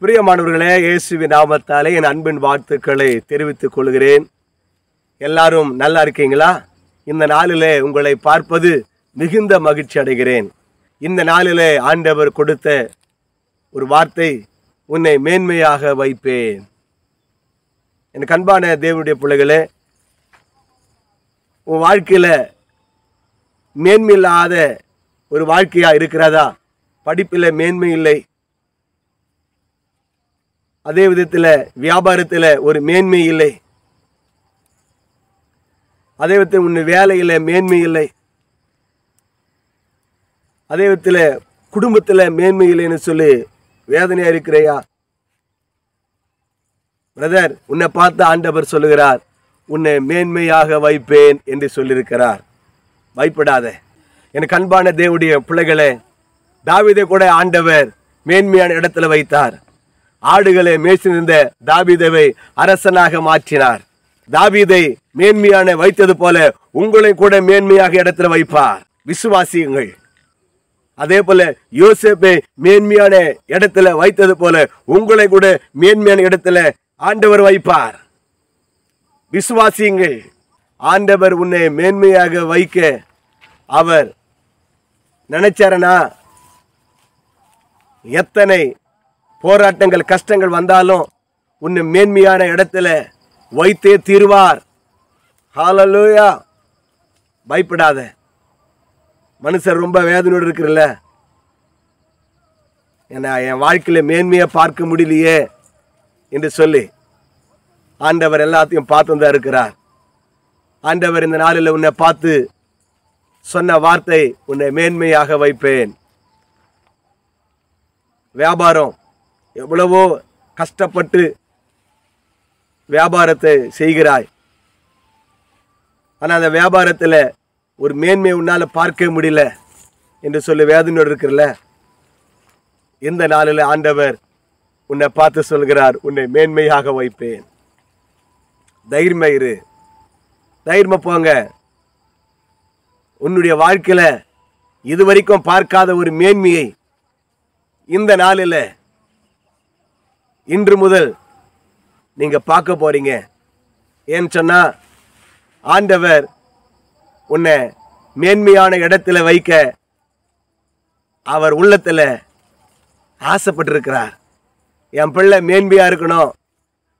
பிரியமானவர்களே இயேசுவின் நாமத்தாலே என் அன்பின் வாழ்த்துக்களை தெரிவித்துக் கொள்கிறேன். எல்லாரும் நல்லா இருக்கீங்களா? இந்த நாளிலே உங்களை பார்ப்பது மிகுந்த மகிழ்ச்சி அடைகிறேன். இந்த நாளிலே ஆண்டவர் கொடுத்த ஒரு வார்த்தை உன்னை மேன்மையாக வைப்பேன். எனக்கு அன்பான தேவனுடைய பிள்ளைகளே உன் வாழ்க்கையில் மேன்மையில்லாத ஒரு வாழ்க்கையாக இருக்கிறதா? படிப்பில் மேன்மை இல்லை. அதே விதத்தில் வியாபாரத்தில் ஒரு மேன்மை இல்லை. அதே விதத்தில் உன் வேலையில் மேன்மை இல்லை. அதே விதத்தில் குடும்பத்தில் மேன்மை இல்லைன்னு சொல்லி வேதனையாக இருக்கிறையா? பிரதர் உன்னை பார்த்து ஆண்டவர் சொல்லுகிறார் உன்னை மேன்மையாக வைப்பேன் என்று சொல்லியிருக்கிறார். பயப்படாத. எனக்கு அன்பான தேவடைய பிள்ளைகளை தாவிதை கூட ஆண்டவர் மேன்மையான இடத்துல வைத்தார். ஆடுகளை மேய்ச்சிருந்த தாபீதவை அரசனாக மாற்றினார். தாபீதை மேன்மையான வைத்தது போல உங்களை கூட மேன்மையாக இடத்துல வைப்பார். விசுவாசியுங்கள். அதே போல யோசேப்பை மேன்மையான இடத்துல வைத்தது போல உங்களை கூட மேன்மையான இடத்துல ஆண்டவர் வைப்பார். விசுவாசியுங்கள். ஆண்டவர் உன்னை மேன்மையாக வைக்க அவர் நினைச்சாரனா எத்தனை போராட்டங்கள் கஷ்டங்கள் வந்தாலும் உன்னை மேன்மையான இடத்துல வைத்தே தீர்வார். ஹாலலூயா பயப்படாத. மனுஷர் ரொம்ப வேதனையோடு இருக்கிறல்ல. ஏன்னா என் வாழ்க்கையில் மேன்மையாக பார்க்க முடியலையே என்று சொல்லி ஆண்டவர் எல்லாத்தையும் பார்த்து தான் இருக்கிறார். ஆண்டவர் இந்த நாளில் உன்னை பார்த்து சொன்ன வார்த்தை உன்னை மேன்மையாக வைப்பேன். வியாபாரம் எவ்வளவோ கஷ்டப்பட்டு வியாபாரத்தை செய்கிறாய். ஆனால் அந்த வியாபாரத்தில் ஒரு மேன்மை உன்னால் பார்க்க முடியல என்று சொல்லி வேதனையோடு இருக்கிறல்ல இந்த நாளில் ஆண்டவர் உன்னை பார்த்து சொல்கிறார் உன்னை மேன்மையாக வைப்பேன். தைரியமாக இரு. தைரியமாக போங்க. உன்னுடைய வாழ்க்கையில் இதுவரைக்கும் பார்க்காத ஒரு மேன்மையை இந்த நாளில் இன்று முதல் நீங்கள் பார்க்க போறீங்க. ஏன்னு சொன்னால் ஆண்டவர் உன்னை மேன்மையான இடத்துல வைக்க அவர் உள்ளத்தில் ஆசைப்பட்டிருக்கிறார். என் பிள்ளை மேன்மையாக இருக்கணும்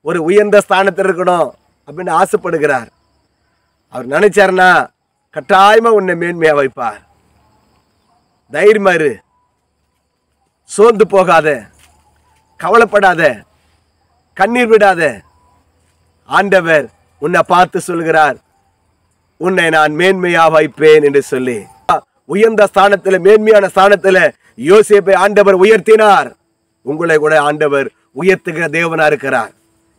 ஒரு உயர்ந்த ஸ்தானத்தில் இருக்கணும் அப்படின்னு ஆசைப்படுகிறார். அவர் நினைச்சாருன்னா கட்டாயமாக உன்னை மேன்மையாக வைப்பார். தைரியமாரு சோர்ந்து போகாத. கவலைப்படாத கண்ணீர் விடாத. ஆண்டவர் உன்னை பார்த்து சொல்கிறார். உன்னை நான் மேன்மையா வைப்பேன் என்று சொல்லி. உயர்ந்த ஸ்தானத்தில் மேன்மையான ஸ்தானத்தில் யோசிப்பை ஆண்டவர் உயர்த்தினார். உங்களை கூட ஆண்டவர் உயர்த்துகிற தேவனா இருக்கிறார்.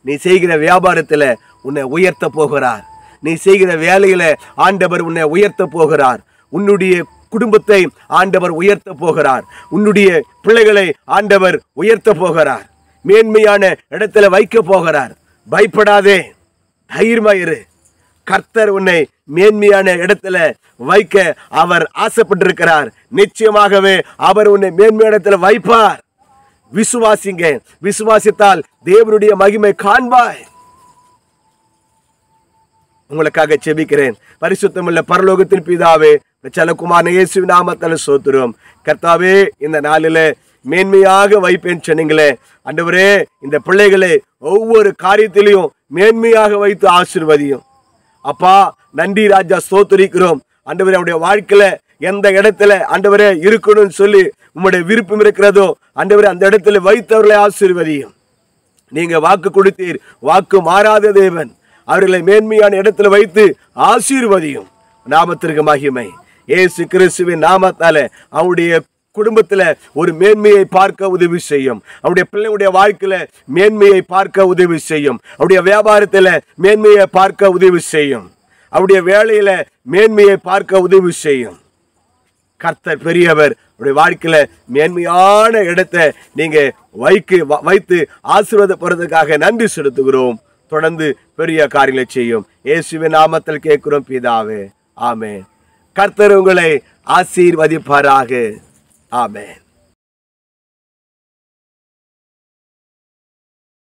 நீ செய்கிற வியாபாரத்தில் உன்னை உயர்த்த போகிறார். நீ செய்கிற வேலையில ஆண்டவர் உன்னை உயர்த்த போகிறார். உன்னுடைய குடும்பத்தை ஆண்டவர் உயர்த்த போகிறார். உன்னுடைய பிள்ளைகளை ஆண்டவர் உயர்த்த போகிறார். மேன்மையான இடத்துல வைக்க போகிறார். பயப்படாதே. தைரியமாயிரு கர்த்தர் உன்னை மேன்மையான இடத்துல வைக்க அவர் ஆசைப்பட்டிருக்கிறார். நிச்சயமாகவே அவர் உன்னை மேன்மையான இடத்துல வைப்பார். விசுவாசிங்க. விசுவாசித்தால் தேவனுடைய மகிமை காண்பாய். உங்களுக்காக செபிக்கிறேன் பரிசுத்தமுள்ள பரலோகத்தின் பிதாவே செல்லகுமார் இயேசு நாமத்தில் சோத்துருவோம் கர்த்தாவே இந்த நாளில் மேன்மையாக வைப்பேன் சொன்னீங்களே. ஆண்டவரே இந்த பிள்ளைகளை ஒவ்வொரு காரியத்திலையும் மேன்மையாக வைத்து ஆசிர்வதியும். அப்பா நன்றி ராஜா சோத்துரிக்கிறோம் ஆண்டவரே அவருடைய வாழ்க்கையில் எந்த இடத்துல அண்டவரே இருக்கணும்னு சொல்லி உங்களுடைய விருப்பம் இருக்கிறதோ அண்டவரே அந்த இடத்துல வைத்தவர்களை ஆசீர்வதியும். நீங்க வாக்கு கொடுத்தீர் வாக்கு மாறாத தேவன். அவர்களை மேன்மையான இடத்துல வைத்து ஆசீர்வதியும். நாமத்திற்கு மகிமை. ஏசு கிறிஸ்துவின் நாமத்தால அவருடைய குடும்பத்தில் ஒரு மேன்மையை பார்க்க உதவி செய்யும். அவருடைய பிள்ளையுடைய வாழ்க்கையில் மேன்மையை பார்க்க உதவி செய்யும். அவருடைய வியாபாரத்தில் மேன்மையை பார்க்க உதவி செய்யும். அவருடைய வேலையில் மேன்மையை பார்க்க உதவி செய்யும். கர்த்தர் பெரியவர் உடைய வாழ்க்கையில் மேன்மையான இடத்தை நீங்கள் வைக்கு வ- வைத்து ஆசீர்வாதப்படுறதுக்காக நன்றி செலுத்துகிறோம். தொடர்ந்து பெரிய காரியங்களை செய்யும். இயேசுவின் நாமத்தில் கேட்குறோம் பிதாவே. ஆமே கர்த்தர் உங்களை ஆசீர்வதிப்பாராக. ஆமேன்.